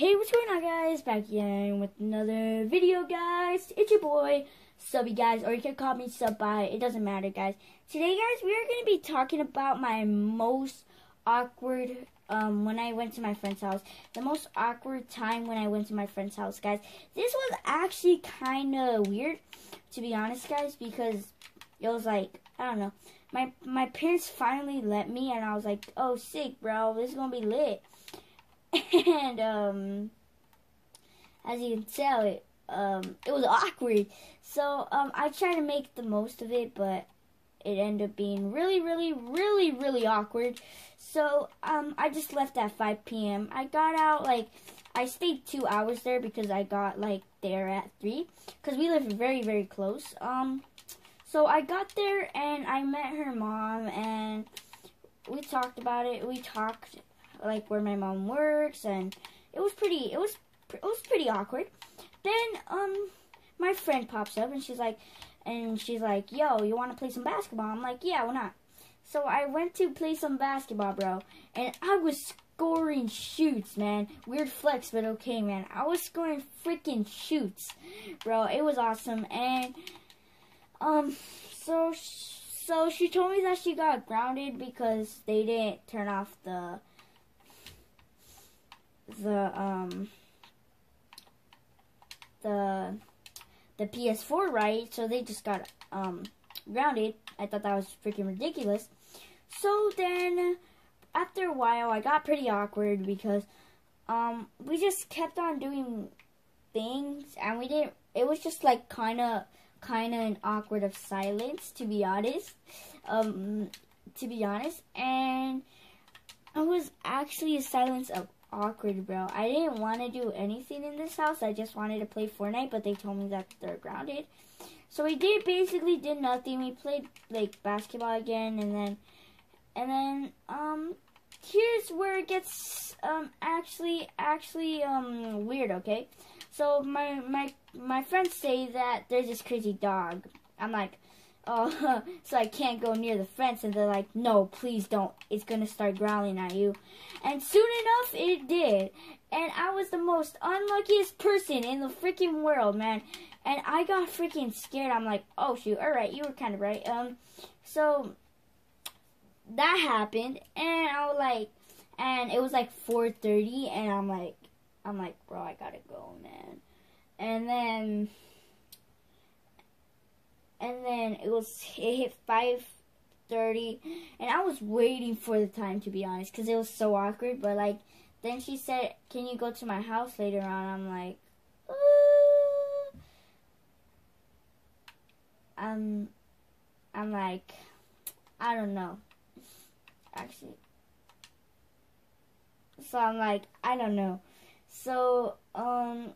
Hey, what's going on, guys? Back again with another video, guys. It's your boy, Subby, guys, or you can call me Sub by. It doesn't matter, guys. Today, guys, we are going to be talking about my most awkward um, when I went to my friend's house. The most awkward time when I went to my friend's house, guys. This was actually kind of weird, to be honest, guys, because it was like, I don't know. My, my parents finally let me, and I was like, oh, sick, bro. This is going to be lit. and um, as you can tell, it um, it was awkward. So um, I tried to make the most of it, but it ended up being really, really, really, really awkward. So um, I just left at 5 p.m. I got out like I stayed two hours there because I got like there at three because we live very, very close. Um, so I got there and I met her mom and we talked about it. We talked like where my mom works, and it was pretty. It was it was pretty awkward. Then um, my friend pops up and she's like, and she's like, "Yo, you want to play some basketball?" I'm like, "Yeah, why not?" So I went to play some basketball, bro, and I was scoring shoots, man. Weird flex, but okay, man. I was scoring freaking shoots, bro. It was awesome, and um, so so she told me that she got grounded because they didn't turn off the the um the the PS4 right, so they just got um grounded. I thought that was freaking ridiculous. So then after a while I got pretty awkward because um we just kept on doing things and we didn't it was just like kind of kind of an awkward of silence to be honest um to be honest and it was actually a silence of awkward, bro. I didn't want to do anything in this house. I just wanted to play Fortnite, but they told me that they're grounded. So we did basically did nothing. We played like basketball again, and then and then um here's where it gets um actually actually um weird. Okay, so my my my friends say that there's this crazy dog. I'm like, oh, so I can't go near the fence. And they're like, no, please don't. It's going to start growling at you. And soon enough, it did. And I was the most unluckiest person in the freaking world, man. And I got freaking scared. I'm like, oh, shoot. All right, you were kind of right. Um, so that happened. And I was like, and it was like 4.30. And I'm like, I'm like, bro, I gotta go, man. And then and then it was it hit five thirty, and I was waiting for the time to be honest, because it was so awkward. But like, then she said, "Can you go to my house later on?" I'm like, uh. I'm, I'm like, I don't know, actually. So I'm like, I don't know. So um,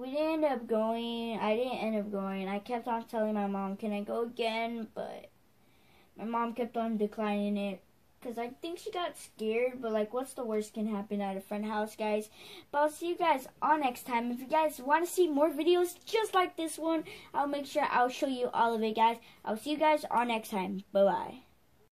we didn't end up going. I didn't end up going. I kept on telling my mom, can I go again? But my mom kept on declining it. Because I think she got scared. But, like, what's the worst can happen at a friend house, guys? But I'll see you guys on next time. If you guys want to see more videos just like this one, I'll make sure I'll show you all of it, guys. I'll see you guys on next time. Bye-bye.